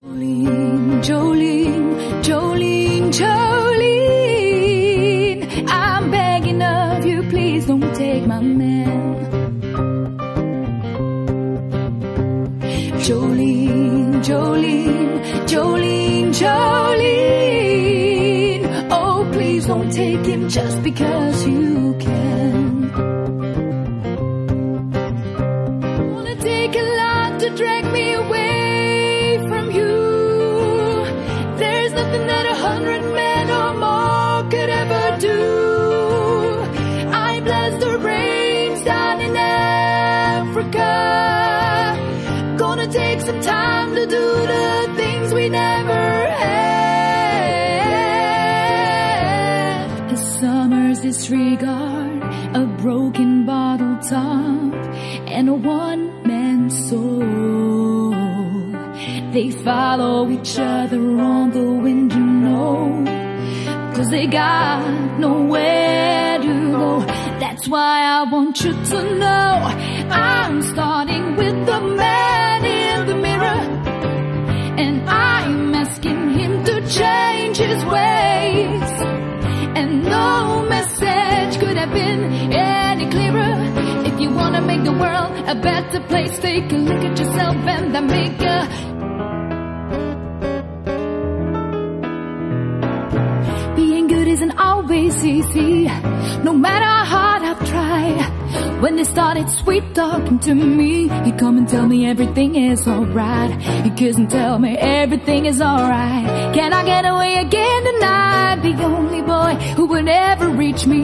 Jolene, Jolene, Jolene, Jolene. I'm begging of you, please don't take my man. Jolene, Jolene, Jolene, Jolene. Oh, please don't take him just because you can. Wanna take a lot to drag me away Gonna take some time to do the things we never had. The summer's disregard, a broken bottle top, and a one man soul. They follow each other on the wind, you know. Cause they got nowhere to go. That's why I want you to know I'm starting I'm asking him to change his ways. And no message could have been any clearer. If you wanna make the world a better place, take a look at yourself and then make a Being good isn't always easy, no matter how hard I've tried. Started sweet talking to me, he'd come and tell me everything is alright. He kiss and tell me everything is alright. Can I get away again tonight? The only boy who would ever reach me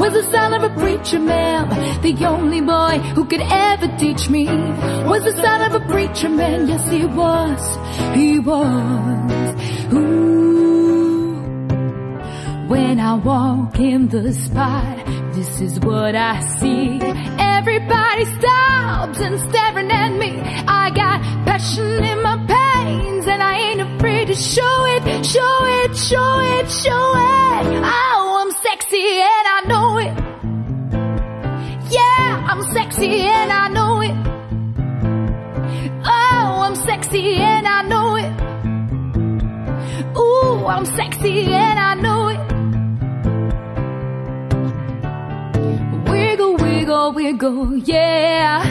was the son of a preacher man. The only boy who could ever teach me was the son of a preacher man. Yes, he was. He was. When I walk in the spot, this is what I see. Everybody stops and staring at me. I got passion in my pains and I ain't afraid to show it, show it, show it, show it. Oh, I'm sexy and I know it. Yeah, I'm sexy and I know it. Oh, I'm sexy and I know it. Ooh, I'm sexy and I know it. Wiggle, yeah.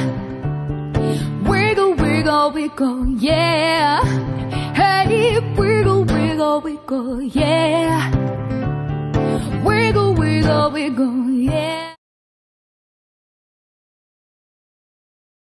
Wiggle, wiggle, wiggle, go yeah. Hey, wiggle, wiggle, wiggle, go yeah. Wiggle, wiggle, wiggle.